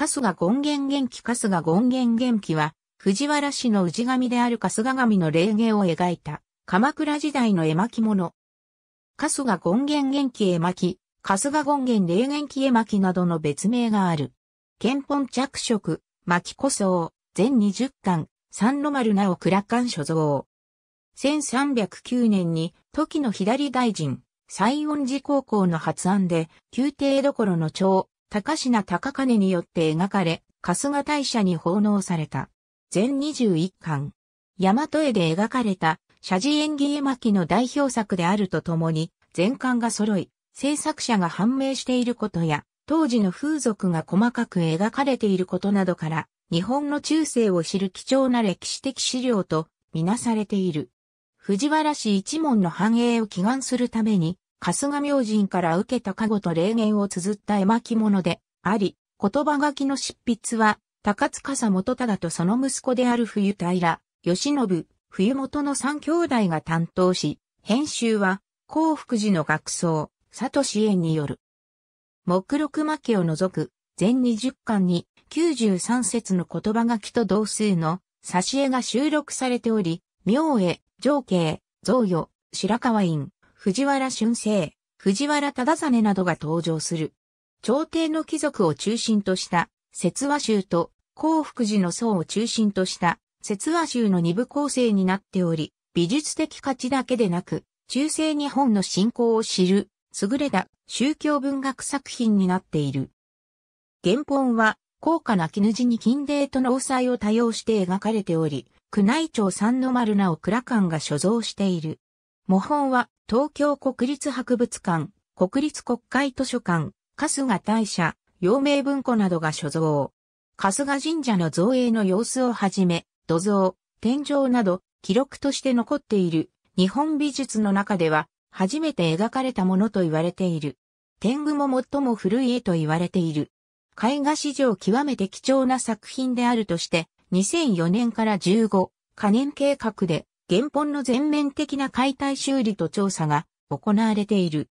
春日権現元気春日権現元気は、藤原氏の氏神である春日神の霊芸を描いた、鎌倉時代の絵巻物。春日権現元気絵巻、春日権現霊元気絵巻などの別名がある。憲本着色、巻古層、全20巻、三の丸直倉館所蔵。1309年に、時の左大臣、西園寺高校の発案で、宮廷どころの長、高品高金によって描かれ、春日大社に奉納された。全21巻。大和絵で描かれた、写字演技絵巻の代表作であるとともに、全巻が揃い、制作者が判明していることや、当時の風俗が細かく描かれていることなどから、日本の中世を知る貴重な歴史的資料とみなされている。藤原氏一門の繁栄を祈願するために、春日明神から受けた加護と霊言を綴った絵巻物であり、言葉書きの執筆は、高塚佐元忠とその息子である冬平、吉信、冬元の三兄弟が担当し、編集は、幸福寺の学僧、佐藤支援による。目録負けを除く全20巻に93節の言葉書きと同数の挿絵が収録されており、明恵、上慶、贈与、白河院、藤原春生、藤原忠実などが登場する。朝廷の貴族を中心とした節話集と幸福寺の層を中心とした節話集の二部構成になっており、美術的価値だけでなく、中世日本の信仰を知る優れた宗教文学作品になっている。原本は高価な絹地に金泥と農祭を多用して描かれており、宮内庁三の丸名を蔵館が所蔵している。模本は東京国立博物館、国立国会図書館、春日大社、陽明文庫などが所蔵。春日神社の造営の様子をはじめ、土蔵、天井など記録として残っている日本美術の中では初めて描かれたものと言われている。天狗も最も古い絵と言われている。絵画史上極めて貴重な作品であるとして、2004年から15、可年計画で原本の全面的な解体修理と調査が行われている。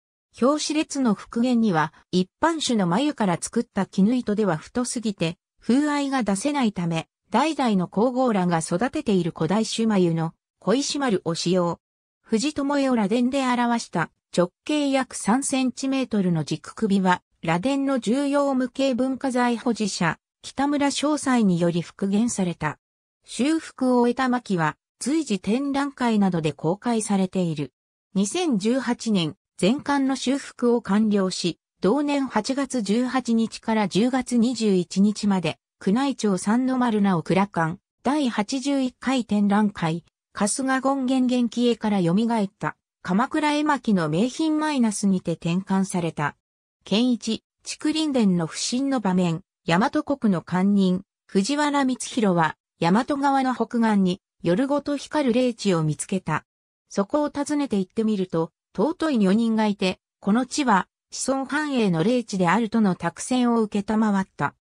表紙列の復元には一般種の眉から作った絹糸では太すぎて風合いが出せないため、代々の皇后らが育てている古代種眉の小石丸を使用。藤友絵を螺鈿で表した直径約3センチメートルの軸首は、螺鈿の重要無形文化財保持者、北村詳細により復元された。修復を終えた巻は、随時展覧会などで公開されている。2018年、全館の修復を完了し、同年8月18日から10月21日まで、宮内庁三の丸直倉館第81回展覧会春日権現元気絵から蘇った鎌倉絵巻の名品マイナスにて転換された。県一、竹林殿の不審の場面、大和国の官人、藤原光弘は、大和川の北岸に夜ごと光る霊地を見つけた。そこを訪ねて行ってみると、尊い女人がいて、この地は子孫繁栄の霊地であるとの託戦を受けたまわった。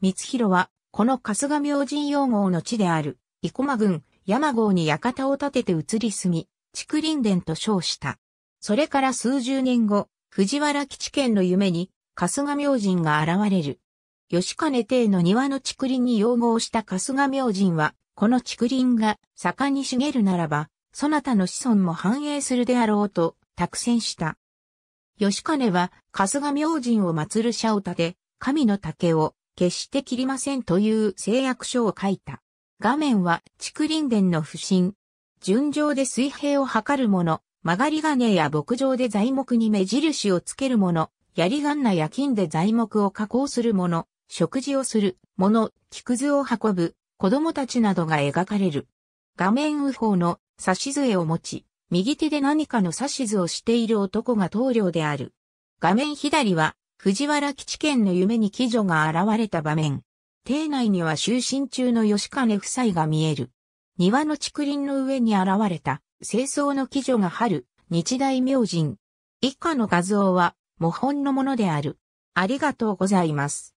光弘は、この春日明神用号の地である、生駒郡、山号に館を建てて移り住み、竹林殿と称した。それから数十年後、藤原基地県の夢に、春日明神が現れる。吉金邸の庭の竹林に擁合した春日明神は、この竹林が盛んに茂るならば、そなたの子孫も繁栄するであろうと、託戦した。吉金は、春日明神を祀る社を立て、神の竹を決して切りませんという誓約書を書いた。画面は竹林殿の不審。順上で水平を測るもの、曲がり金や牧場で材木に目印をつけるもの、槍金や金で材木を加工するもの、食事をするもの、木くずを運ぶ子供たちなどが描かれる。画面右方の指図絵を持ち、右手で何かの指図をしている男が棟梁である。画面左は藤原基地県の夢に貴女が現れた場面。邸内には就寝中の吉金夫妻が見える。庭の竹林の上に現れた、清掃の貴女が春、日大明神。以下の画像は、模本のものである。ありがとうございます。